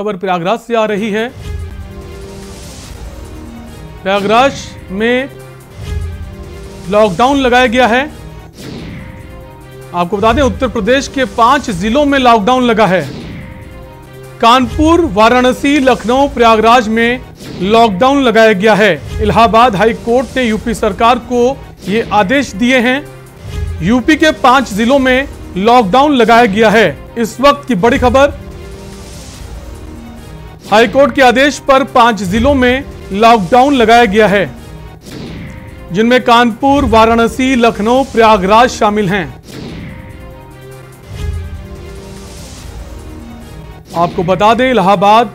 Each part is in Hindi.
खबर प्रयागराज से आ रही है। प्रयागराज में लॉकडाउन लगाया गया है। आपको बता दें, उत्तर प्रदेश के पाँच जिलों में लॉकडाउन लगा है। कानपुर, वाराणसी, लखनऊ, प्रयागराज में लॉकडाउन लगाया गया है। इलाहाबाद हाई कोर्ट ने यूपी सरकार को ये आदेश दिए हैं। यूपी के पाँच जिलों में लॉकडाउन लगाया गया है। इस वक्त की बड़ी खबर हाईकोर्ट के आदेश पर पाँच जिलों में लॉकडाउन लगाया गया है, जिनमें कानपुर, वाराणसी, लखनऊ, प्रयागराज शामिल हैं। आपको बता दें, इलाहाबाद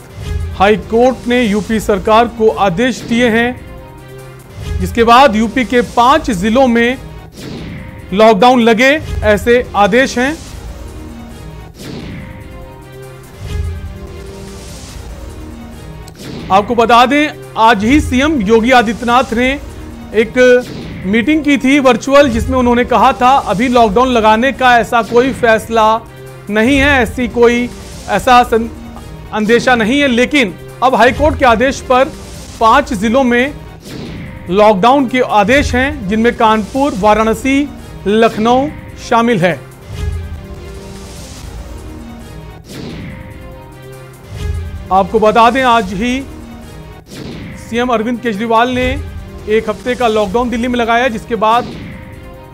हाई कोर्ट ने यूपी सरकार को आदेश दिए हैं, जिसके बाद यूपी के पाँच जिलों में लॉकडाउन लगे ऐसे आदेश हैं। आपको बता दें, आज ही सीएम योगी आदित्यनाथ ने एक मीटिंग की थी वर्चुअल, जिसमें उन्होंने कहा था, अभी लॉकडाउन लगाने का ऐसा कोई फैसला नहीं है, ऐसी कोई ऐसा अंदेशा नहीं है। लेकिन अब हाईकोर्ट के आदेश पर पाँच जिलों में लॉकडाउन के आदेश हैं, जिनमें कानपुर, वाराणसी, लखनऊ शामिल है। आपको बता दें, आज ही सीएम अरविंद केजरीवाल ने एक हफ़्ते का लॉकडाउन दिल्ली में लगाया, जिसके बाद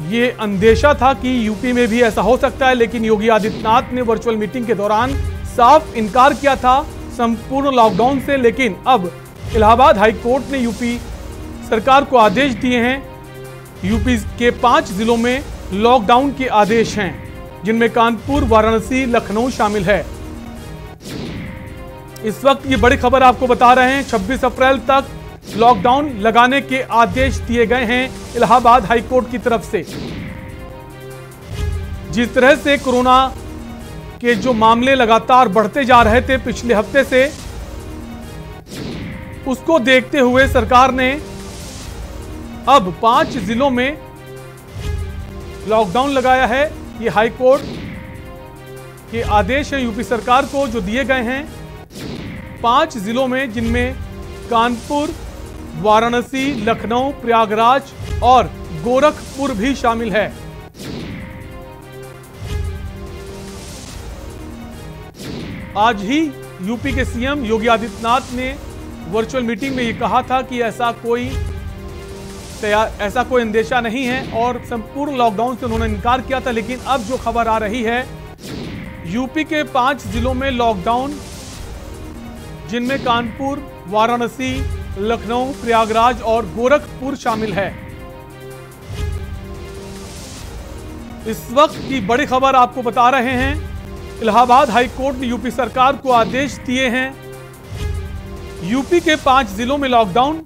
ये अंदेशा था कि यूपी में भी ऐसा हो सकता है, लेकिन योगी आदित्यनाथ ने वर्चुअल मीटिंग के दौरान साफ़ इनकार किया था संपूर्ण लॉकडाउन से। लेकिन अब इलाहाबाद हाई कोर्ट ने यूपी सरकार को आदेश दिए हैं। यूपी के पाँच जिलों में लॉकडाउन के आदेश हैं, जिनमें कानपुर, वाराणसी, लखनऊ शामिल है। इस वक्त ये बड़ी खबर आपको बता रहे हैं। 26 अप्रैल तक लॉकडाउन लगाने के आदेश दिए गए हैं इलाहाबाद हाईकोर्ट की तरफ़ से। जिस तरह से कोरोना के जो मामले लगातार बढ़ते जा रहे थे पिछले हफ़्ते से, उसको देखते हुए सरकार ने अब पाँच जिलों में लॉकडाउन लगाया है। ये हाईकोर्ट के आदेश है, यूपी सरकार को जो दिए गए हैं। पाँच जिलों में, जिनमें कानपुर, वाराणसी, लखनऊ, प्रयागराज और गोरखपुर भी शामिल है। आज ही यूपी के सीएम योगी आदित्यनाथ ने वर्चुअल मीटिंग में यह कहा था कि ऐसा कोई ऐसा कोई अंदेशा नहीं है और संपूर्ण लॉकडाउन से उन्होंने इनकार किया था, लेकिन अब जो खबर आ रही है, यूपी के पाँच जिलों में लॉकडाउन जिनमें कानपुर, वाराणसी, लखनऊ, प्रयागराज और गोरखपुर शामिल है। इस वक्त की बड़ी खबर आपको बता रहे हैं, इलाहाबाद हाईकोर्ट ने यूपी सरकार को आदेश दिए हैं। यूपी के पाँच जिलों में लॉकडाउन,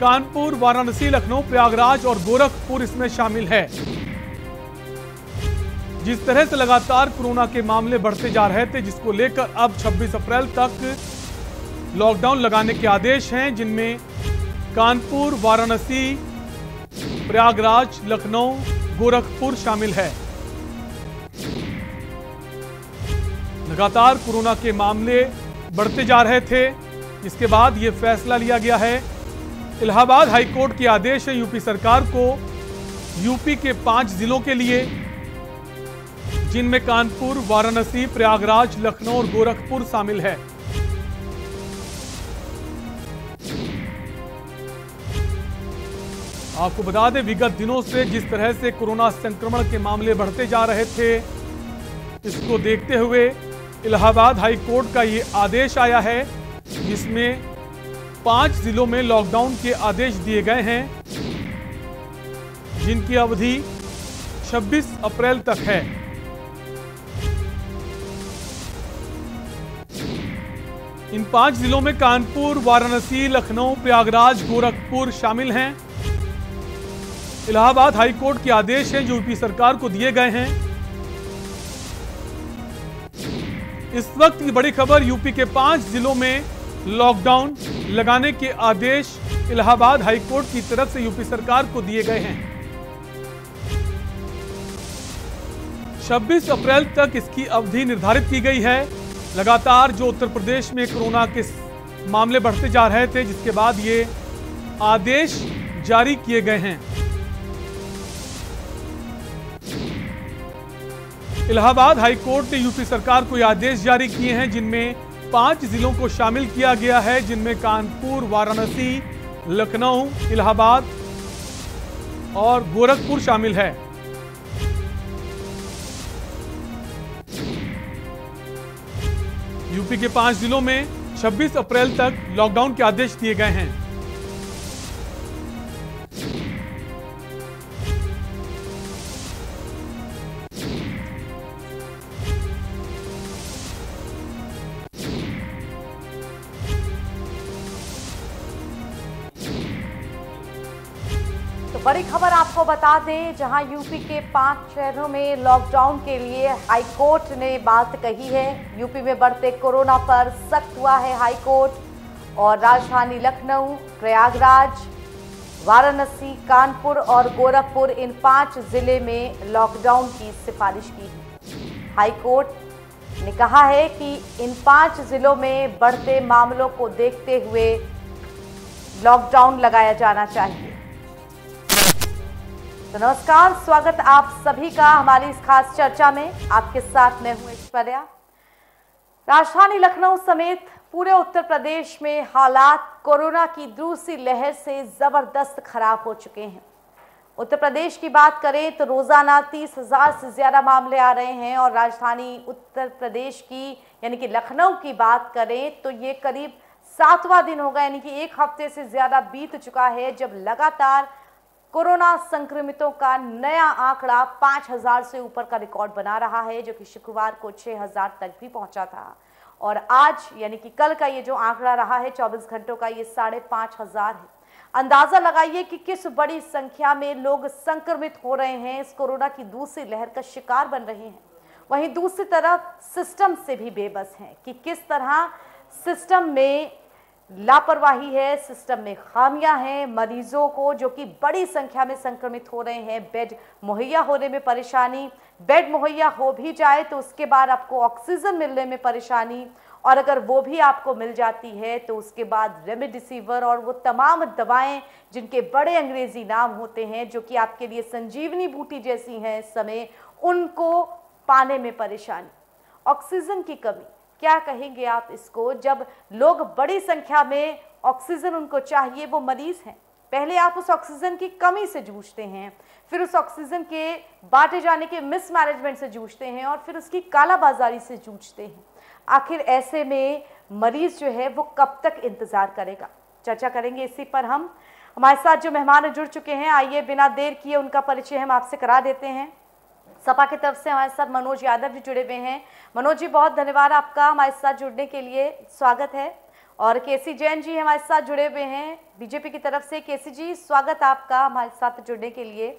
कानपुर, वाराणसी, लखनऊ, प्रयागराज और गोरखपुर इसमें शामिल है। जिस तरह से लगातार कोरोना के मामले बढ़ते जा रहे थे, जिसको लेकर अब 26 अप्रैल तक लॉकडाउन लगाने के आदेश हैं, जिनमें कानपुर, वाराणसी, प्रयागराज, लखनऊ, गोरखपुर शामिल है। लगातार कोरोना के मामले बढ़ते जा रहे थे। इसके बाद यह फैसला लिया गया है। इलाहाबाद हाईकोर्ट के आदेश है यूपी सरकार को यूपी के पाँच जिलों के लिए, जिनमें कानपुर, वाराणसी, प्रयागराज, लखनऊ और गोरखपुर शामिल है। आपको बता दें, विगत दिनों से जिस तरह से कोरोना संक्रमण के मामले बढ़ते जा रहे थे, इसको देखते हुए इलाहाबाद हाई कोर्ट का ये आदेश आया है, जिसमें पाँच जिलों में लॉकडाउन के आदेश दिए गए हैं, जिनकी अवधि 26 अप्रैल तक है। इन पाँच जिलों में कानपुर, वाराणसी, लखनऊ, प्रयागराज, गोरखपुर शामिल हैं। इलाहाबाद हाईकोर्ट के आदेश हैं जो यूपी सरकार को दिए गए हैं। इस वक्त की बड़ी खबर, यूपी के पाँच जिलों में लॉकडाउन लगाने के आदेश इलाहाबाद हाईकोर्ट की तरफ़ से यूपी सरकार को दिए गए हैं। 26 अप्रैल तक इसकी अवधि निर्धारित की गई है। लगातार जो उत्तर प्रदेश में कोरोना के मामले बढ़ते जा रहे थे, जिसके बाद ये आदेश जारी किए गए हैं। इलाहाबाद हाईकोर्ट ने यूपी सरकार को आदेश जारी किए हैं, जिनमें पाँच जिलों को शामिल किया गया है, जिनमें कानपुर, वाराणसी, लखनऊ, इलाहाबाद और गोरखपुर शामिल है। यूपी के पाँच जिलों में 26 अप्रैल तक लॉकडाउन के आदेश दिए गए हैं। बता दें, जहाँ यूपी के पाँच शहरों में लॉकडाउन के लिए हाईकोर्ट ने बात कही है। यूपी में बढ़ते कोरोना पर सख्त हुआ है हाईकोर्ट। और राजधानी लखनऊ, प्रयागराज, वाराणसी, कानपुर और गोरखपुर, इन पाँच ज़िले में लॉकडाउन की सिफारिश की। है हाईकोर्ट ने कहा है कि इन पाँच जिलों में बढ़ते मामलों को देखते हुए लॉकडाउन लगाया जाना चाहिए। तो नमस्कार, स्वागत आप सभी का हमारी इस खास चर्चा में। आपके साथ मैं हूँ ऐश्वर्या। राजधानी लखनऊ समेत पूरे उत्तर प्रदेश में हालात कोरोना की दूसरी लहर से ज़बरदस्त खराब हो चुके हैं। उत्तर प्रदेश की बात करें तो रोज़ाना तीस हज़ार से ज़्यादा मामले आ रहे हैं और राजधानी उत्तर प्रदेश की, यानी कि लखनऊ की बात करें तो ये करीब सातवां दिन होगा, यानी कि एक हफ़्ते से ज़्यादा बीत चुका है जब लगातार कोरोना संक्रमितों का नया आंकड़ा 5000 से ऊपर का रिकॉर्ड बना रहा है, जो कि शुक्रवार को 6000 तक भी पहुँचा था। और आज, यानी कि कल का ये जो आंकड़ा रहा है 24 घंटों का ये साढ़े पाँच हज़ार है। अंदाज़ा लगाइए कि किस बड़ी संख्या में लोग संक्रमित हो रहे हैं, इस कोरोना की दूसरी लहर का शिकार बन रहे हैं। वहीं दूसरी तरफ़ सिस्टम से भी बेबस हैं कि किस तरह सिस्टम में लापरवाही है, सिस्टम में खामियाँ हैं, मरीजों को जो कि बड़ी संख्या में संक्रमित हो रहे हैं, बेड मुहैया होने में परेशानी, बेड मुहैया हो भी जाए तो उसके बाद आपको ऑक्सीजन मिलने में परेशानी और अगर वो भी आपको मिल जाती है तो उसके बाद रेमडेसिविर और वो तमाम दवाएँ जिनके बड़े अंग्रेज़ी नाम होते हैं, जो कि आपके लिए संजीवनी बूटी जैसी हैं समय उनको पाने में परेशानी। ऑक्सीजन की कमी क्या कहेंगे आप इसको? जब लोग बड़ी संख्या में ऑक्सीजन उनको चाहिए, वो मरीज़ हैं। पहले आप उस ऑक्सीजन की कमी से जूझते हैं, फिर उस ऑक्सीजन के बांटे जाने के मिसमैनेजमेंट से जूझते हैं और फिर उसकी कालाबाजारी से जूझते हैं। आखिर ऐसे में मरीज़ जो है, वो कब तक इंतज़ार करेगा? चर्चा करेंगे इसी पर हम। हमारे साथ जो मेहमान जुड़ चुके हैं, आइए बिना देर किए उनका परिचय हम आपसे करा देते हैं। सपा की तरफ़ से हमारे साथ मनोज यादव जी जुड़े हुए हैं। मनोज जी, बहुत धन्यवाद आपका हमारे साथ जुड़ने के लिए। स्वागत है। और केसी जैन जी हमारे साथ जुड़े हुए हैं। बीजेपी की तरफ़ से केसी जी, स्वागत आपका हमारे साथ जुड़ने के लिए।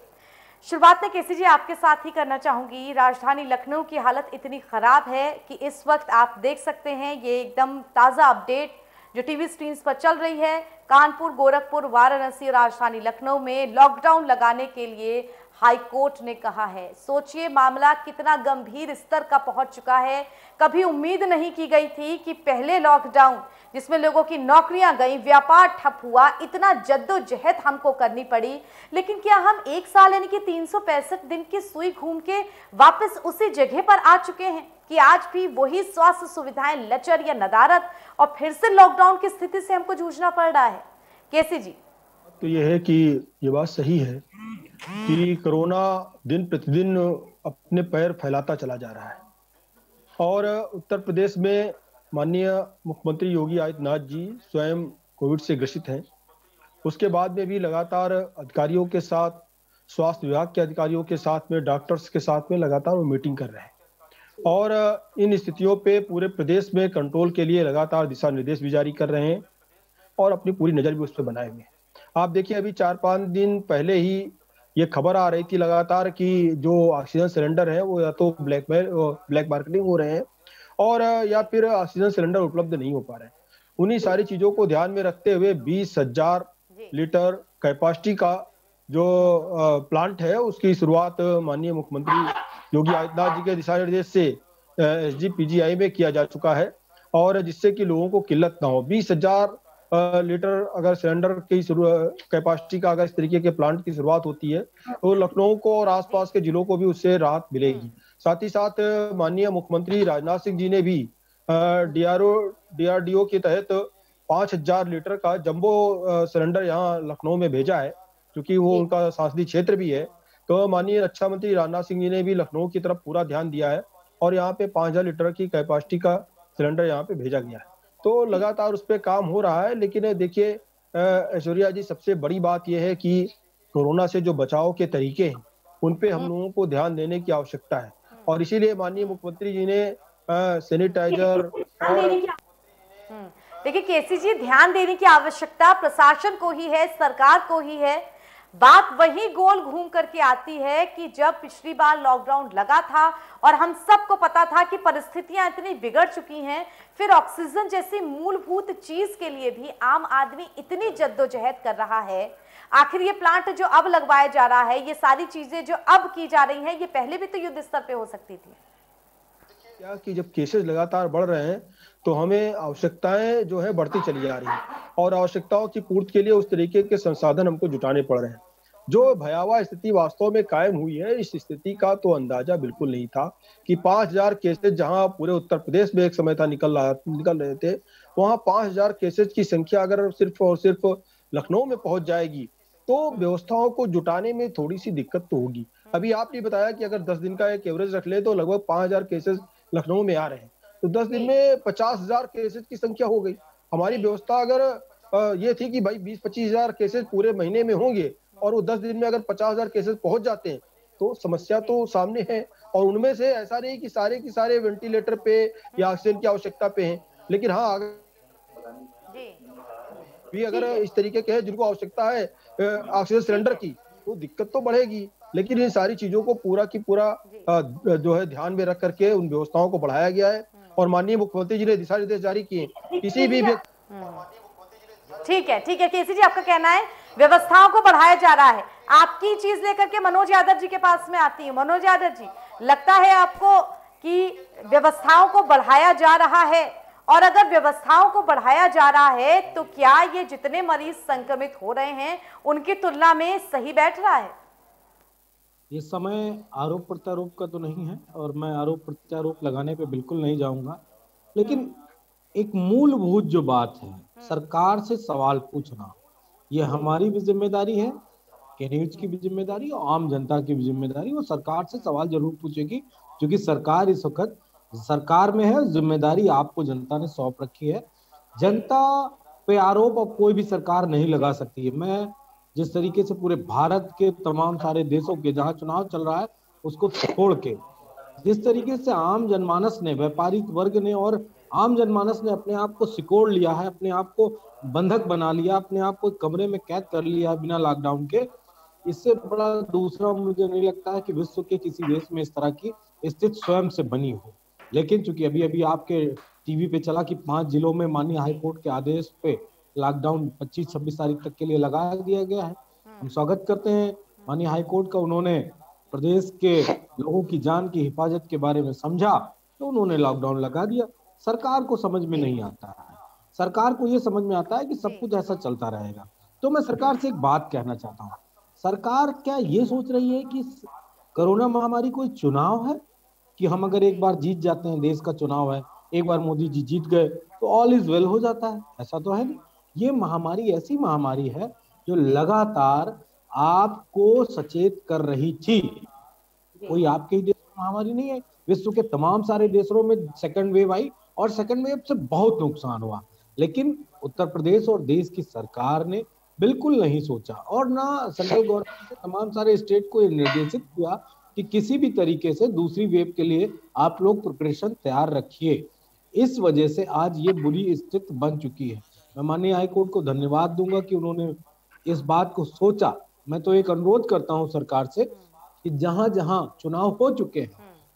शुरुआत में केसी जी, आपके साथ ही करना चाहूँगी। राजधानी लखनऊ की हालत इतनी ख़राब है कि इस वक्त आप देख सकते हैं, ये एकदम ताज़ा अपडेट जो टीवी स्क्रीन पर चल रही है। कानपुर, गोरखपुर, वाराणसी राजधानी लखनऊ में लॉकडाउन लगाने के लिए हाई कोर्ट ने कहा है। सोचिए, मामला कितना गंभीर स्तर का पहुँच चुका है। कभी उम्मीद नहीं की गई थी कि पहले लॉकडाउन जिसमें लोगों की नौकरियाँ गई, व्यापार ठप हुआ, इतना जद्दोजहद हमको करनी पड़ी। लेकिन क्या हम एक साल, यानी कि तीन सौ पैंसठ दिन की सुई घूम के वापस उसी जगह पर आ चुके हैं कि आज भी वही स्वास्थ्य सुविधाएँ लचर या नदारत और फिर से लॉकडाउन की स्थिति से हमको जूझना पड़ रहा है? कैसे जी? तो यह है कि ये बात सही है कि कोरोना दिन प्रतिदिन अपने पैर फैलाता चला जा रहा है। और उत्तर प्रदेश में माननीय मुख्यमंत्री योगी आदित्यनाथ जी स्वयं कोविड से ग्रसित हैं। उसके बाद में भी लगातार अधिकारियों के साथ, स्वास्थ्य विभाग के अधिकारियों के साथ में, डॉक्टर्स के साथ में लगातार वो मीटिंग कर रहे हैं। और इन स्थितियों पे पूरे प्रदेश में कंट्रोल के लिए लगातार दिशा निर्देश भी जारी कर रहे हैं और अपनी पूरी नज़र भी उस पर बनाए हुए हैं। आप देखिए, अभी चार पाँच दिन पहले ही ये खबर आ रही थी लगातार कि जो ऑक्सीजन सिलेंडर है वो या तो ब्लैक ब्लैक मार्केटिंग हो रहे हैं और या फिर ऑक्सीजन सिलेंडर उपलब्ध नहीं हो पा रहे उन्हीं सारी चीज़ों को ध्यान में रखते हुए बीस हज़ार लीटर कैपेसिटी का जो प्लांट है उसकी शुरुआत माननीय मुख्यमंत्री योगी आदित्यनाथ जी के दिशा निर्देश से एस में किया जा चुका है और जिससे कि लोगों को किल्लत ना हो। बीस हज़ार लीटर अगर सिलेंडर की कैपेसिटी का अगर इस तरीके के प्लांट की शुरुआत होती है तो लखनऊ को और आसपास के जिलों को भी उससे राहत मिलेगी। साथ ही साथ माननीय मुख्यमंत्री राजनाथ सिंह जी ने भी डीआरओ डीआरडीओ के तहत पाँच हज़ार लीटर का जंबो सिलेंडर यहाँ लखनऊ में भेजा है क्योंकि वो उनका सांसदीय क्षेत्र भी है। तो माननीय रक्षा मंत्री राजनाथ सिंह जी ने भी लखनऊ की तरफ़ पूरा ध्यान दिया है और यहाँ पे पाँच हज़ार लीटर की कैपेसिटी का सिलेंडर यहाँ पे भेजा गया है। तो लगातार उस पर काम हो रहा है लेकिन देखिए ऐश्वर्या जी सबसे बड़ी बात यह है कि कोरोना से जो बचाव के तरीके हैं उन पे हम लोगों को ध्यान देने की आवश्यकता है। और इसीलिए माननीय मुख्यमंत्री जी ने सैनिटाइजर हम्म, देखिए केसी जी ध्यान देने की आवश्यकता प्रशासन को ही है सरकार को ही है। बात वही गोल घूम करके आती है कि जब पिछली बार लॉकडाउन लगा था और हम सबको पता था कि परिस्थितियाँ इतनी बिगड़ चुकी हैं, फिर ऑक्सीजन जैसी मूलभूत चीज़ के लिए भी आम आदमी इतनी जद्दोजहद कर रहा है। आखिर ये प्लांट जो अब लगवाया जा रहा है, ये सारी चीज़ें जो अब की जा रही हैं, ये पहले भी तो युद्ध स्तर पे हो सकती थी। क्या कि जब केसेस लगातार बढ़ रहे हैं तो हमें आवश्यकताएँ जो है बढ़ती चली जा रही है और आवश्यकताओं की पूर्ति के लिए उस तरीके के संसाधन हमको जुटाने पड़ रहे हैं। जो भयावह स्थिति वास्तव में कायम हुई है, इस स्थिति का तो अंदाज़ा बिल्कुल नहीं था कि पाँच हज़ार केसेस जहाँ पूरे उत्तर प्रदेश में एक समय था निकल रहा, निकल रहे थे, वहाँ पाँच हज़ार केसेस की संख्या अगर सिर्फ़ और सिर्फ़ लखनऊ में पहुँच जाएगी तो व्यवस्थाओं को जुटाने में थोड़ी सी दिक्कत तो होगी। अभी आपने बताया कि अगर दस दिन का एक एवरेज रख ले तो लगभग पाँच केसेस लखनऊ में आ रहे हैं। तो दस दिन में पचास हज़ार केसेज की संख्या हो गई। हमारी व्यवस्था अगर ये थी कि भाई बीस पच्चीस हज़ार केसेज पूरे महीने में होंगे और वो दस दिन में अगर पचास हज़ार केसेस पहुँच जाते हैं तो समस्या तो सामने है। और उनमें से ऐसा नहीं कि सारे की सारे वेंटिलेटर पे या ऑक्सीजन की आवश्यकता पे हैं लेकिन हाँ अगर भी अगर इस तरीके के है जिनको आवश्यकता है ऑक्सीजन सिलेंडर की तो दिक्कत तो बढ़ेगी। लेकिन इन सारी चीज़ों को पूरा की पूरा जो है ध्यान में रख करके उन व्यवस्थाओं को बढ़ाया गया है। और माननीय मुख्यमंत्री जी ने दिशा निर्देश जारी किए किसी भी ठीक है ठीक है केसी जी आपका कहना है व्यवस्थाओं को बढ़ाया जा रहा है। आपकी चीज़ लेकर के मनोज यादव जी के पास में आती है। मनोज यादव जी लगता है आपको कि व्यवस्थाओं को बढ़ाया जा रहा है? और अगर व्यवस्थाओं को बढ़ाया जा रहा है तो क्या ये जितने मरीज़ संक्रमित हो रहे हैं उनकी तुलना में सही बैठ रहा है? ये समय आरोप प्रत्यारोप का तो नहीं है और मैं आरोप प्रत्यारोप लगाने पे बिल्कुल नहीं जाऊँगा। लेकिन एक मूलभूत जो बात है सरकार से सवाल पूछना ये हमारी भी ज़िम्मेदारी है के न्यूज़ की भी ज़िम्मेदारी और आम जनता की भी ज़िम्मेदारी। वो सरकार से सवाल ज़रूर पूछेगी क्योंकि सरकार इस वक्त सरकार में है ज़िम्मेदारी आपको जनता ने सौंप रखी है। जनता पे आरोप अब कोई भी सरकार नहीं लगा सकती है। मैं जिस तरीके से पूरे भारत के तमाम सारे देशों के जहाँ चुनाव चल रहा है, उसको छोड़ के, जिस तरीके से आम जनमानस ने, व्यापारिक वर्ग ने और आम जनमानस ने अपने आप को सिकोड़ लिया है, अपने आप को बंधक बना लिया, अपने आप को कमरे में कैद कर लिया है बिना लॉकडाउन के, इससे बड़ा दूसरा मुझे नहीं लगता है कि विश्व के किसी देश में इस तरह की स्थिति स्वयं से बनी हो। लेकिन चूँकि अभी अभी आपके टीवी पे चला कि पाँच जिलों में माननीय हाईकोर्ट के आदेश पे लॉकडाउन 25-26 तारीख तक के लिए लगा दिया गया है। हम्म। हम स्वागत करते हैं। माननीय हाईकोर्ट का उन्होंने प्रदेश के लोगों की जान की हिफाजत के बारे में समझा तो उन्होंने लॉकडाउन लगा दिया। सरकार को समझ में नहीं आता है। सरकार को ये समझ में आता है कि सब कुछ ऐसा चलता रहेगा। तो मैं सरकार से एक बात कहना चाहता हूँ। सरकार क्या ये सोच रही है कि कोरोना महामारी कोई चुनाव है? कि हम अगर एक बार जीत जाते हैं देश का चुनाव है एक बार मोदी जी जीत गए तो ऑल इज़ वेल हो जाता है। ऐसा तो है नहीं। ये महामारी ऐसी महामारी है जो लगातार आपको सचेत कर रही थी। कोई आपके ही देश महामारी नहीं है। विश्व के तमाम सारे देशों में सेकंड वेव आई और सेकंड वेव से बहुत नुकसान हुआ। लेकिन उत्तर प्रदेश और देश की सरकार ने बिल्कुल नहीं सोचा और ना सेंट्रल गवर्नमेंट ने तमाम सारे स्टेट को निर्देशित किया कि किसी भी तरीके से दूसरी वेव के लिए आप लोग प्रिपरेशन तैयार रखिए। इस वजह से आज ये बुरी स्थिति बन चुकी है। मैं माननीय हाईकोर्ट को धन्यवाद दूँगा कि उन्होंने इस बात को सोचा। मैं तो एक अनुरोध करता हूँ सरकार से कि जहाँ जहाँ चुनाव हो चुके हैं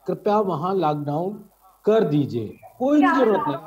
कृपया वहाँ लॉकडाउन कर दीजिए। कोई ज़रूरत नहीं।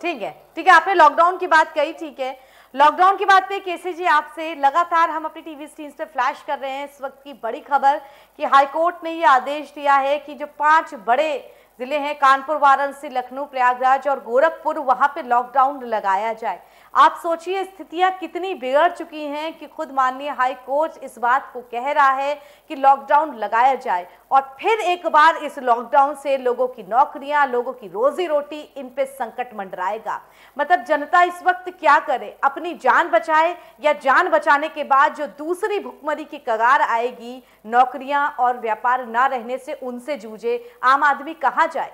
ठीक है। ठीक है आपने लॉकडाउन की बात कही ठीक है। लॉकडाउन की बात पे केसी जी आपसे लगातार हम अपनी टीवी स्क्रीन पे फ्लैश कर रहे हैं। इस वक्त की बड़ी खबर कि हाईकोर्ट ने ये आदेश दिया है कि जो पाँच बड़े ज़िले हैं कानपुर वाराणसी लखनऊ प्रयागराज और गोरखपुर। वहाँ पे लॉकडाउन लगाया जाए। आप सोचिए स्थितियाँ कितनी बिगड़ चुकी हैं कि खुद माननीय हाई कोर्ट इस बात को कह रहा है कि लॉकडाउन लगाया जाए। और फिर एक बार इस लॉकडाउन से लोगों की नौकरियाँ, लोगों की रोजी रोटी इन पे संकट मंडराएगा। मतलब जनता इस वक्त क्या करे? अपनी जान बचाए या जान बचाने के बाद जो दूसरी भुखमरी की कगार आएगी, नौकरियाँ और व्यापार ना रहने से उनसे जूझे, आम आदमी कहाँ जाए?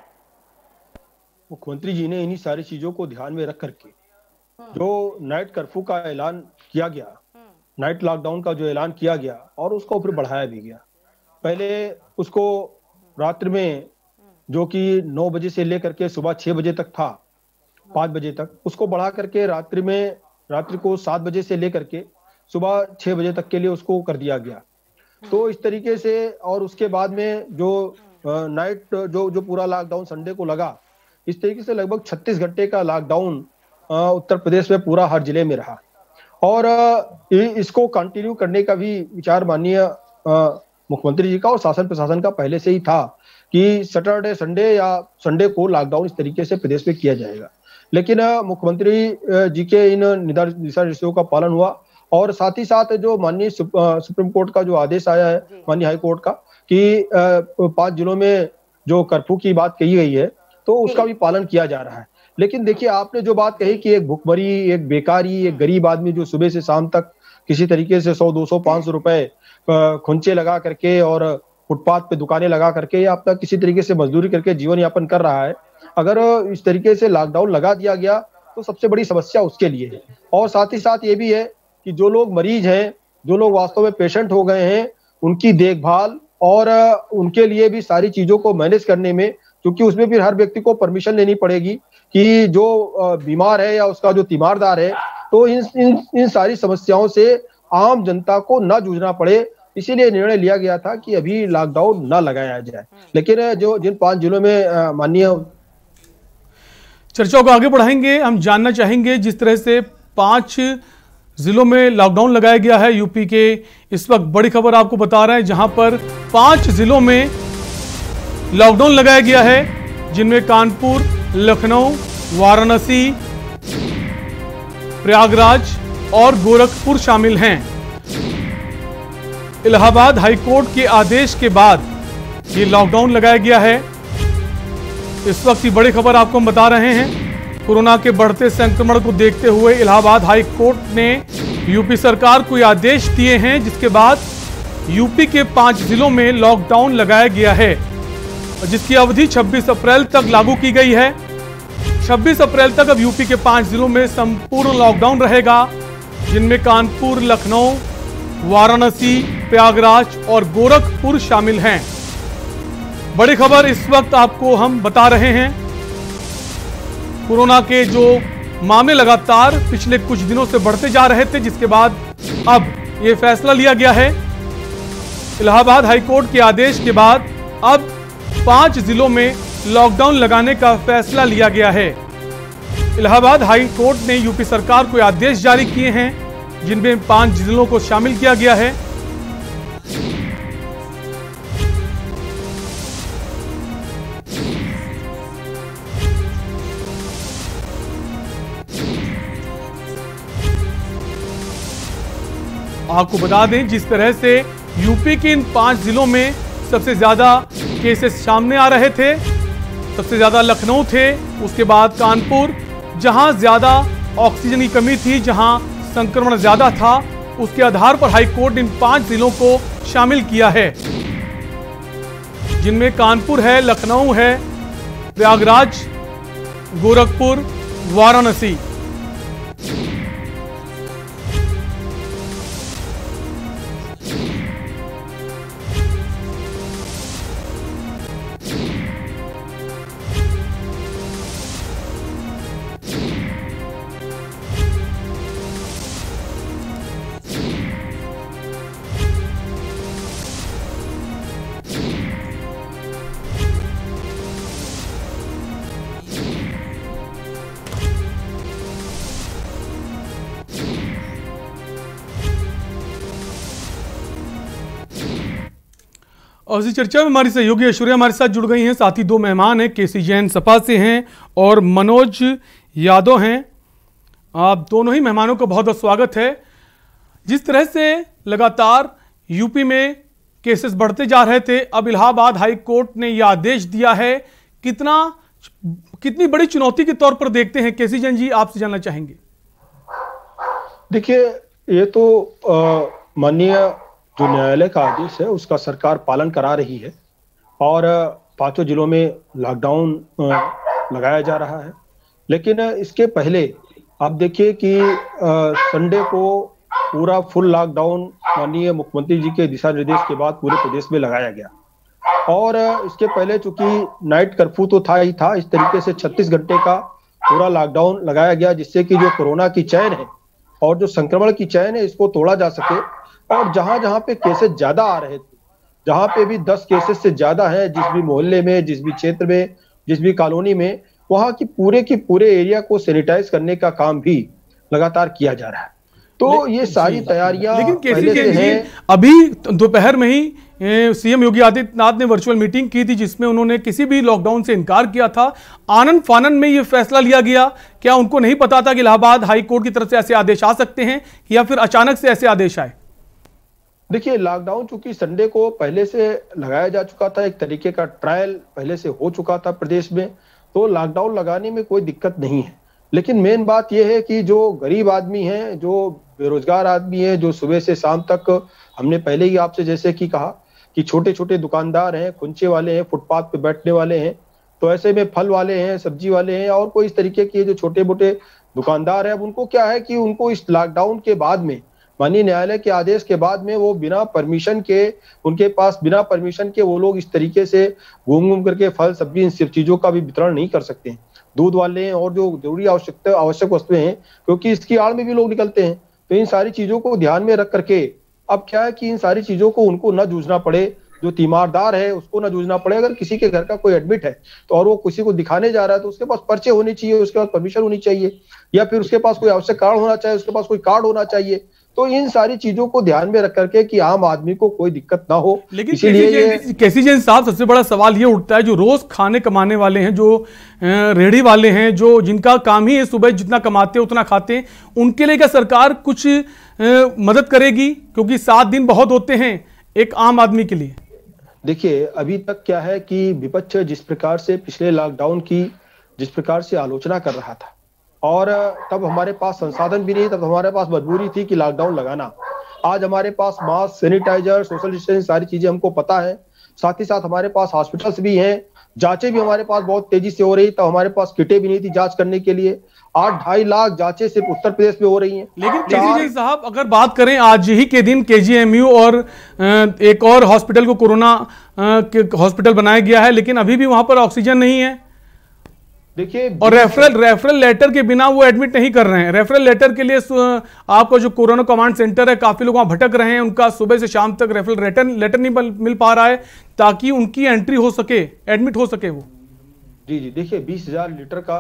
मुख्यमंत्री जी ने इन्हीं सारी चीज़ों को ध्यान में रख करके जो नाइट कर्फ्यू का ऐलान किया गया, नाइट लॉकडाउन का जो ऐलान किया गया और उसको फिर बढ़ाया भी गया। पहले उसको रात्रि में जो कि नौ बजे से लेकर के सुबह छह बजे तक था, पाँच बजे तक, उसको बढ़ा करके रात्रि में, रात्रि को सात बजे से लेकर के सुबह छह बजे तक के लिए उसको कर दिया गया। तो इस तरीके से और उसके बाद में जो नाइट जो जो पूरा लॉकडाउन संडे को लगा, इस तरीके से लगभग 36 घंटे का लॉकडाउन उत्तर प्रदेश में पूरा हर ज़िले में रहा। और इसको कंटिन्यू करने का भी विचार माननीय मुख्यमंत्री जी का और शासन प्रशासन का पहले से ही था कि सैटरडे संडे या संडे को लॉकडाउन इस तरीके से प्रदेश में किया जाएगा। लेकिन मुख्यमंत्री जी के इन दिशा निर्देशों का पालन हुआ और साथ ही साथ जो माननीय सुप्रीम कोर्ट का जो आदेश आया है माननीय हाई कोर्ट का कि पाँच जिलों में जो कर्फ्यू की बात कही गई है तो उसका भी पालन किया जा रहा है। लेकिन देखिए, आपने जो बात कही कि एक भुखमरी, एक बेकारी, एक गरीब आदमी जो सुबह से शाम तक किसी तरीके से सौ, दो सौ, पाँच सौ रुपए खुंचे लगा करके और फुटपाथ पे दुकानें लगा करके या अपना किसी तरीके से मजदूरी करके जीवन यापन कर रहा है, अगर इस तरीके से लॉकडाउन लगा दिया गया तो सबसे बड़ी समस्या उसके लिए है। और साथ ही साथ ये भी है कि जो लोग मरीज़ हैं, जो लोग वास्तव में पेशेंट हो गए हैं, उनकी देखभाल और उनके लिए भी सारी चीज़ों को मैनेज करने में क्योंकि उसमें फिर हर व्यक्ति को परमिशन लेनी पड़ेगी कि जो बीमार है या उसका जो तीमारदार है तो इन इन इन सारी समस्याओं से आम जनता को न जूझना पड़े। इसीलिए निर्णय लिया गया था कि अभी लॉकडाउन न लगाया जाए। लेकिन जो जिन पाँच जिलों में माननीय चर्चा को आगे बढ़ाएँगे हम जानना चाहेंगे जिस तरह से पाँच जिलों में लॉकडाउन लगाया गया है यूपी के। इस वक्त बड़ी खबर आपको बता रहे हैं जहाँ पर पाँच जिलों में लॉकडाउन लगाया गया है, जिनमें कानपुर, लखनऊ, वाराणसी, प्रयागराज और गोरखपुर शामिल हैं। इलाहाबाद हाईकोर्ट के आदेश के बाद ये लॉकडाउन लगाया गया है। इस वक्त की बड़ी खबर आपको हम बता रहे हैं, कोरोना के बढ़ते संक्रमण को देखते हुए इलाहाबाद हाई कोर्ट ने यूपी सरकार को आदेश दिए हैं, जिसके बाद यूपी के पाँच जिलों में लॉकडाउन लगाया गया है। जिसकी अवधि 26 अप्रैल तक लागू की गई है। 26 अप्रैल तक अब यूपी के पाँच जिलों में संपूर्ण लॉकडाउन रहेगा, जिनमें कानपुर, लखनऊ, वाराणसी, प्रयागराज और गोरखपुर शामिल हैं। बड़ी खबर इस वक्त आपको हम बता रहे हैं। कोरोना के जो मामले लगातार पिछले कुछ दिनों से बढ़ते जा रहे थे, जिसके बाद अब ये फैसला लिया गया है। इलाहाबाद हाईकोर्ट के आदेश के बाद अब पाँच जिलों में लॉकडाउन लगाने का फैसला लिया गया है। इलाहाबाद हाई कोर्ट ने यूपी सरकार को आदेश जारी किए हैं, जिनमें पाँच जिलों को शामिल किया गया है। आपको बता दें, जिस तरह से यूपी के इन पाँच जिलों में सबसे ज़्यादा केसेस सामने आ रहे थे। सबसे ज़्यादा लखनऊ थे, उसके बाद कानपुर, जहाँ ज़्यादा ऑक्सीजन की कमी थी, जहाँ संक्रमण ज़्यादा था, उसके आधार पर हाईकोर्ट इन पाँच जिलों को शामिल किया है। जिनमें कानपुर है, लखनऊ है, प्रयागराज, गोरखपुर, वाराणसी। और इसी चर्चा में हमारी सहयोगी ऐश्वर्या हमारे साथ जुड़ गई हैं। साथ ही दो मेहमान हैं, केसी जैन सपा से हैं और मनोज यादव हैं। आप दोनों ही मेहमानों का बहुत बहुत स्वागत है। जिस तरह से लगातार यूपी में केसेस बढ़ते जा रहे थे, अब इलाहाबाद हाई कोर्ट ने यह आदेश दिया है। कितना, कितनी बड़ी चुनौती के तौर पर देखते हैं? केसी जैन जी, आपसे जानना चाहेंगे। देखिए, ये तो माननीय जो न्यायालय का आदेश है, उसका सरकार पालन करा रही है और पाँचों जिलों में लॉकडाउन लगाया जा रहा है। लेकिन इसके पहले आप देखिए कि संडे को पूरा फुल लॉकडाउन माननीय मुख्यमंत्री जी के दिशा निर्देश के बाद पूरे प्रदेश में लगाया गया। और इसके पहले चूँकि नाइट कर्फ्यू तो था ही था, इस तरीके से 36 घंटे का पूरा लॉकडाउन लगाया गया, जिससे कि जो कोरोना की चैन है और जो संक्रमण की चैन है, इसको तोड़ा जा सके। और जहाँ जहाँ पे केसेस ज़्यादा आ रहे थे जहाँ पे भी दस केसेस से ज़्यादा है जिस भी मोहल्ले में जिस भी क्षेत्र में जिस भी कॉलोनी में वहाँ की पूरे की पूरे एरिया को सैनिटाइज करने का काम भी लगातार किया जा रहा है। तो ये सारी तैयारियाँ लेकिन पहले से हैं। अभी दोपहर में ही सीएम योगी आदित्यनाथ ने वर्चुअल मीटिंग की थी जिसमें उन्होंने किसी भी लॉकडाउन से इनकार किया था। आनंद फानन में यह फैसला लिया गया। क्या उनको नहीं पता था कि इलाहाबाद हाई कोर्ट की तरफ़ से ऐसे आदेश आ सकते हैं या फिर अचानक से ऐसे आदेश आए? देखिए लॉकडाउन चूँकि संडे को पहले से लगाया जा चुका था, एक तरीके का ट्रायल पहले से हो चुका था प्रदेश में तो लॉकडाउन लगाने में कोई दिक्कत नहीं है। लेकिन मेन बात यह है कि जो गरीब आदमी है, जो बेरोजगार आदमी है, जो सुबह से शाम तक, हमने पहले ही आपसे जैसे कि कहा कि छोटे छोटे दुकानदार हैं, खुंचे वाले हैं, फुटपाथ पे बैठने वाले हैं तो ऐसे में फल वाले हैं, सब्ज़ी वाले हैं, और कोई इस तरीके के जो छोटे मोटे दुकानदार है उनको क्या है कि उनको इस लॉकडाउन के बाद में माननीय न्यायालय के आदेश के बाद में वो बिना परमिशन के, उनके पास बिना परमिशन के वो लोग इस तरीके से घूम घूम करके फल, सब्ज़ी इन सब चीज़ों का भी वितरण नहीं कर सकते। दूध वाले और जो ज़रूरी आवश्यकता, आवश्यक वस्तुएँ हैं, क्योंकि इसकी आड़ में भी लोग निकलते हैं। तो इन सारी चीज़ों को ध्यान में रख करके अब क्या है कि इन सारी चीज़ों को उनको न जूझना पड़े। जो तीमारदार है, उसको ना जूझना पड़े। अगर किसी के घर का कोई एडमिट है तो और वो किसी को दिखाने जा रहा है तो उसके पास पर्चे होने चाहिए, उसके पास परमिशन होनी चाहिए। या फिर उसके पास कोई आवश्यक कार्ड होना चाहिए, उसके पास कोई कार्ड होना चाहिए। तो इन सारी चीज़ों को ध्यान में रख करके कि आम आदमी को कोई दिक्कत ना हो। लेकिन इसीलिए कैसी जैन साहब सबसे बड़ा सवाल ये उठता है जो रोज खाने कमाने वाले हैं जो रेहड़ी वाले हैं जो जिनका काम ही है सुबह जितना कमाते हैं उतना खाते हैं उनके लिए क्या सरकार कुछ मदद करेगी? क्योंकि सात दिन बहुत होते हैं एक आम आदमी के लिए। देखिए अभी तक क्या है कि विपक्ष जिस प्रकार से पिछले लॉकडाउन की जिस प्रकार से आलोचना कर रहा था और तब हमारे पास संसाधन भी नहीं तब हमारे पास मजबूरी थी कि लॉकडाउन लगाना। आज हमारे पास मास्क सैनिटाइजर सोशल डिस्टेंस सारी चीज़ें हमको पता है। साथ ही साथ हमारे पास हॉस्पिटल्स भी हैं। जांचें भी हमारे पास बहुत तेज़ी से हो रही तब हमारे पास किटें भी नहीं थी जाँच करने के लिए। आठ ढाई लाख जांचें सिर्फ़ उत्तर प्रदेश में हो रही हैं। लेकिन साहब अगर बात करें आज ही के दिन केजीएमयू और एक और हॉस्पिटल को कोरोना हॉस्पिटल बनाया गया है लेकिन अभी भी वहाँ पर ऑक्सीजन नहीं है। देखिए और रेफरल रेफरल लेटर के बिना वो एडमिट नहीं कर रहे हैं। रेफरल लेटर के लिए आपका जो कोरोना कमांड सेंटर है काफ़ी लोग वहाँ भटक रहे हैं। उनका सुबह से शाम तक रेफरल लेटर लेटर नहीं मिल पा रहा है ताकि उनकी एंट्री हो सके एडमिट हो सके वो। जी जी देखिए बीस हज़ार लीटर का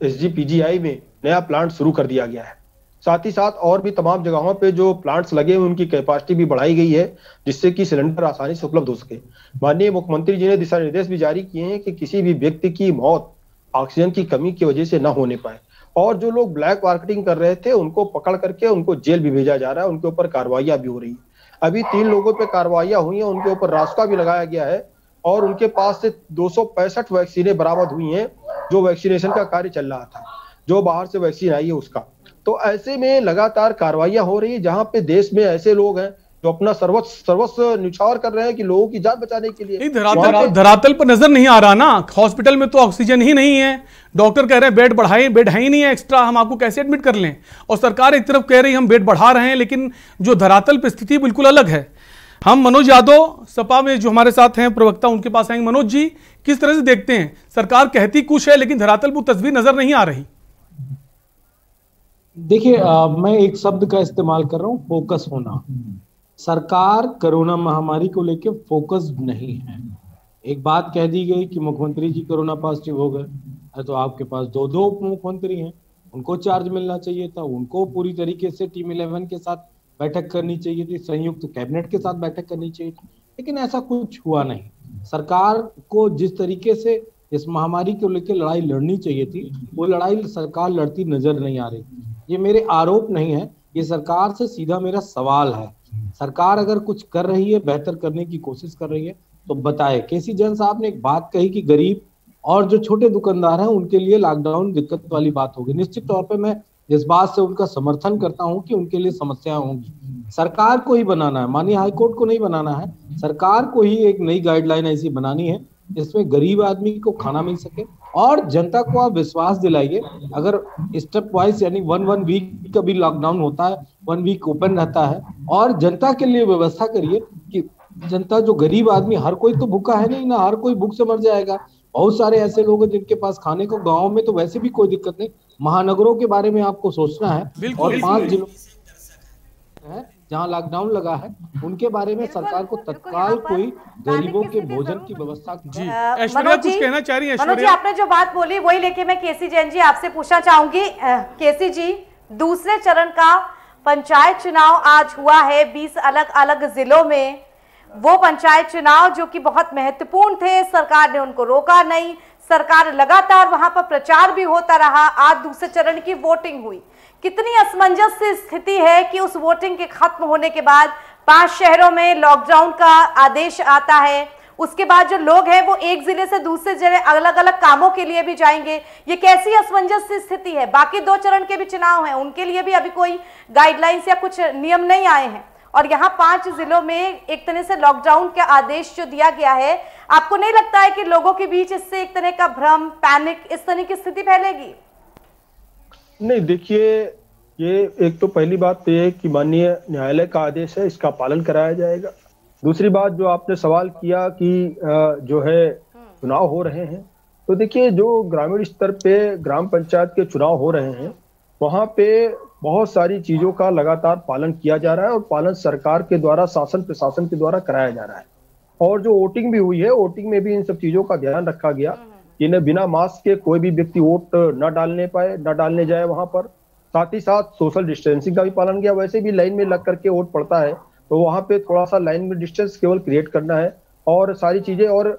एसजीपीजीआई में नया प्लांट शुरू कर दिया गया है। साथ ही साथ और भी तमाम जगहों पे जो प्लांट्स लगे हुए उनकी कैपेसिटी भी बढ़ाई गई है जिससे कि सिलेंडर आसानी से उपलब्ध हो सके। माननीय मुख्यमंत्री जी ने दिशा निर्देश भी जारी किए हैं कि किसी भी व्यक्ति की मौत ऑक्सीजन की कमी की वजह से न होने पाए। और जो लोग ब्लैक मार्केटिंग कर रहे थे, उनको पकड़ करके उनको जेल भी भेजा जा रहा है, उनके ऊपर कार्रवाइयाँ भी हो रही है। अभी तीन लोगों पे कार्रवाइयाँ हुई हैं, उनके ऊपर रास्ता भी लगाया गया है और उनके पास से दो वैक्सीनें बरामद हुई हैं, जो वैक्सीनेशन का कार्य चल रहा था, जो बाहर से वैक्सीन आई है उसका। तो ऐसे में लगातार कार्रवाइयाँ हो रही है, जहाँ पे देश में ऐसे लोग हैं जो अपना सर्वस्व सर्वस्व निछावर कर रहे हैं कि लोगों की जान बचाने के लिए। धरातल धरातल पर नज़र नहीं आ रहा ना। हॉस्पिटल में तो ऑक्सीजन ही नहीं है। डॉक्टर कह रहे हैं बेड बढ़ाए बेड है ही नहीं है एक्स्ट्रा हम आपको कैसे एडमिट कर लें? और सरकार एक तरफ़ कह रही हम बेड बढ़ा रहे हैं लेकिन जो धरातल पर स्थिति बिल्कुल अलग है। हम मनोज यादव सपा में जो हमारे साथ हैं प्रवक्ता उनके पास आएँगे। मनोज जी किस तरह से देखते हैं? सरकार कहती कुछ है लेकिन धरातल पर तस्वीर नज़र नहीं आ रही। देखिए मैं एक शब्द का इस्तेमाल कर रहा हूँ फोकस होना। सरकार कोरोना महामारी को लेकर फोकस नहीं है। एक बात कह दी गई कि मुख्यमंत्री जी कोरोना पॉजिटिव हो गए अरे तो आपके पास दो दो उप मुख्यमंत्री हैं, उनको चार्ज मिलना चाहिए था, उनको पूरी तरीके से टीम इलेवन के साथ बैठक करनी चाहिए थी, संयुक्त कैबिनेट के साथ बैठक करनी चाहिए थी, लेकिन ऐसा कुछ हुआ नहीं। सरकार को जिस तरीके से इस महामारी को लेकर लड़ाई लड़नी चाहिए थी, वो लड़ाई सरकार लड़ती नज़र नहीं आ रही। ये मेरे आरोप नहीं है, ये सरकार से सीधा मेरा सवाल है। सरकार अगर कुछ कर रही है, बेहतर करने की कोशिश कर रही है तो बताए। केसी जैन साहब ने एक बात कही कि गरीब और जो छोटे दुकानदार हैं, उनके लिए लॉकडाउन दिक्कत वाली बात होगी। निश्चित तौर पे मैं इस बात से उनका समर्थन करता हूँ कि उनके लिए समस्या होंगी। सरकार को ही बनाना है। माननीय हाईकोर्ट को नहीं बनाना है। सरकार को ही एक नई गाइडलाइन ऐसी बनानी है, जिसमें गरीब आदमी को खाना मिल सके और जनता को आप विश्वास दिलाइए, अगर स्टेप वाइज यानी वन वन वीक का भी लॉकडाउन होता है वन वीक ओपन रहता है। और जनता के लिए व्यवस्था करिए कि जनता जो गरीब आदमी हर कोई तो भूखा है नहीं ना हर कोई भूख से मर जाएगा। बहुत सारे ऐसे लोग हैं जिनके पास खाने को गाँव में तो वैसे भी कोई दिक्कत नहीं। महानगरों के बारे में आपको सोचना है। और पाँच जिलों है जहाँ लॉकडाउन लगा है उनके बारे में सरकार को तत्काल कोई गरीबों के भोजन की व्यवस्था जी ऐश्वर्या कुछ कहना चाह रही है मनोज जी आपने जो बात बोली वही लेके मैं केसी जैन जी आपसे पूछना चाहूँगी। केसी जी दूसरे चरण का पंचायत चुनाव आज हुआ है 20 अलग अलग जिलों में। वो पंचायत चुनाव जो कि बहुत महत्वपूर्ण थे, सरकार ने उनको रोका नहीं। सरकार लगातार वहाँ पर प्रचार भी होता रहा। आज दूसरे चरण की वोटिंग हुई। कितनी असमंजस से स्थिति है कि उस वोटिंग के खत्म होने के बाद पाँच शहरों में लॉकडाउन का आदेश आता है। उसके बाद जो लोग हैं वो एक ज़िले से दूसरे ज़िले अलग अलग कामों के लिए भी जाएँगे। ये कैसी असमंजस स्थिति है? बाकी दो चरण के भी चुनाव हैं। उनके लिए भी अभी कोई गाइडलाइंस या कुछ नियम नहीं आए हैं। और यहाँ पाँच जिलों में एक तरह से लॉकडाउन का आदेश जो दिया गया है, आपको नहीं लगता है कि लोगों के बीच इससे एक तरह का भ्रम पैनिक इस तरह की स्थिति फैलेगी? नहीं, देखिए, ये एक तो पहली बात तो ये कि माननीय न्यायालय का आदेश है, इसका पालन कराया जाएगा। दूसरी बात जो आपने सवाल किया कि जो है, चुनाव हो रहे हैं तो देखिए, जो ग्रामीण स्तर पे ग्राम पंचायत के चुनाव हो रहे हैं, वहाँ पे बहुत सारी चीज़ों का लगातार पालन किया जा रहा है और पालन सरकार के द्वारा, शासन प्रशासन के द्वारा कराया जा रहा है। और जो वोटिंग भी हुई है, वोटिंग में भी इन सब चीज़ों का ध्यान रखा गया इन्हें बिना मास्क के कोई भी व्यक्ति वोट न डालने पाए, न डालने जाए वहाँ पर। साथ ही साथ सोशल डिस्टेंसिंग का भी पालन किया, वैसे भी लाइन में लग करके वोट पड़ता है। तो वहाँ पे थोड़ा सा लाइन में डिस्टेंस केवल क्रिएट करना है और सारी चीज़ें और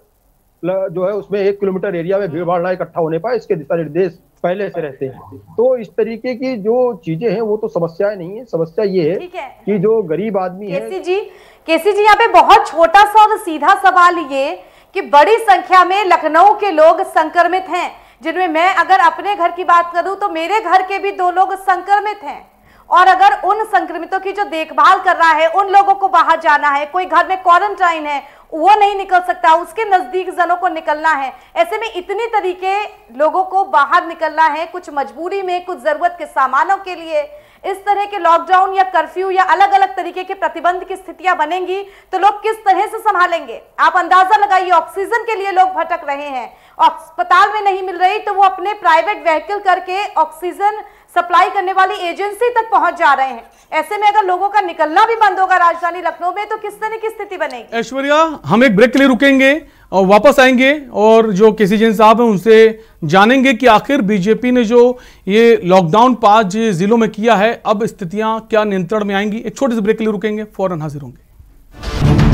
जो है उसमें एक किलोमीटर एरिया में भीड़ भाड़ ना इकट्ठा होने पाए इसके दिशा निर्देश पहले से रहते हैं। तो इस तरीके की जो चीज़ें हैं वो तो समस्याएँ नहीं है। समस्या ये है, है। कि जो गरीब आदमी है केसी जी केसी जी यहाँ पे बहुत छोटा सा और सीधा सवाल ये कि बड़ी संख्या में लखनऊ के लोग संक्रमित हैं जिनमें मैं अगर अपने घर की बात करूँ तो मेरे घर के भी दो लोग संक्रमित हैं। और अगर उन संक्रमितों की जो देखभाल कर रहा है, उन लोगों को बाहर जाना है, कोई घर में क्वारंटाइन है, वो नहीं निकल सकता, उसके नज़दीक जनों को निकलना है। ऐसे में इतनी तरीके लोगों को बाहर निकलना है, कुछ मजबूरी में, कुछ ज़रूरत के सामानों के लिए। इस तरह के लॉकडाउन या कर्फ्यू या अलग अलग तरीके के प्रतिबंध की स्थितियाँ बनेंगी तो लोग किस तरह से संभालेंगे? आप अंदाज़ा लगाइए ऑक्सीजन के लिए लोग भटक रहे हैं। अस्पताल में नहीं मिल रही तो वो अपने प्राइवेट व्हीकल करके ऑक्सीजन सप्लाई करने वाली एजेंसी तक पहुँच जा रहे हैं। ऐसे में अगर लोगों का निकलना भी बंद होगा राजधानी लखनऊ में तो किस तरह की स्थिति बनेगी? ऐश्वर्या, हम एक ब्रेक के लिए रुकेंगे और वापस आएँगे और जो केसी जैन साहब हैं, उनसे जानेंगे कि आखिर बीजेपी ने जो ये लॉकडाउन पाँच जिलों में किया है, अब स्थितियाँ क्या नियंत्रण में आएँगी? एक छोटे से ब्रेक के लिए रुकेंगे, फ़ौरन हाजिर होंगे।